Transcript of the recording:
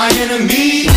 my enemy.